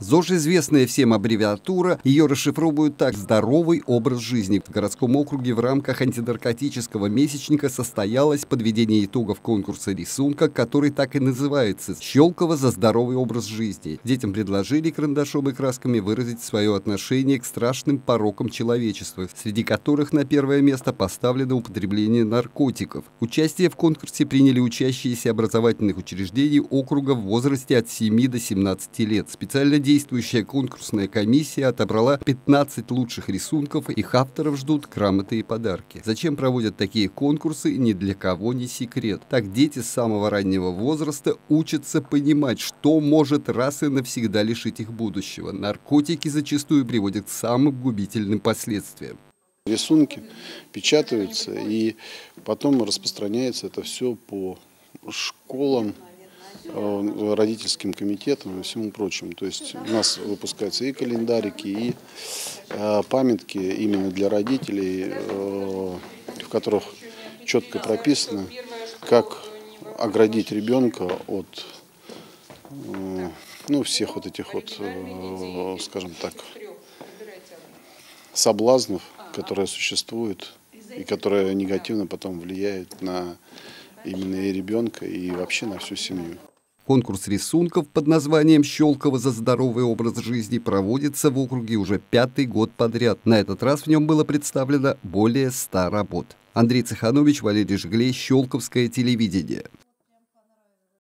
ЗОЖ известная всем аббревиатура, ее расшифровывают так «здоровый образ жизни». В городском округе в рамках антинаркотического месячника состоялось подведение итогов конкурса рисунка, который так и называется «Щелково за здоровый образ жизни». Детям предложили карандашом и красками выразить свое отношение к страшным порокам человечества, среди которых на первое место поставлено употребление наркотиков. Участие в конкурсе приняли учащиеся образовательных учреждений округа в возрасте от 7 до 17 лет. Специально действующая конкурсная комиссия отобрала 15 лучших рисунков, их авторов ждут грамоты и подарки. Зачем проводят такие конкурсы, ни для кого не секрет. Так дети с самого раннего возраста учатся понимать, что может раз и навсегда лишить их будущего. Наркотики зачастую приводят к самым губительным последствиям. Рисунки печатаются и потом распространяется это все по школам, родительским комитетом и всему прочему. То есть у нас выпускаются и календарики, и э, памятки именно для родителей, э, в которых четко прописано, как оградить ребенка от ну, всех вот этих вот, скажем так, соблазнов, которые существуют и которые негативно потом влияют на именно и ребенка, и вообще на всю семью. Конкурс рисунков под названием «Щелково за здоровый образ жизни» проводится в округе уже пятый год подряд. На этот раз в нем было представлено более ста работ. Андрей Цеханович, Валерий Жиглей, Щелковское телевидение.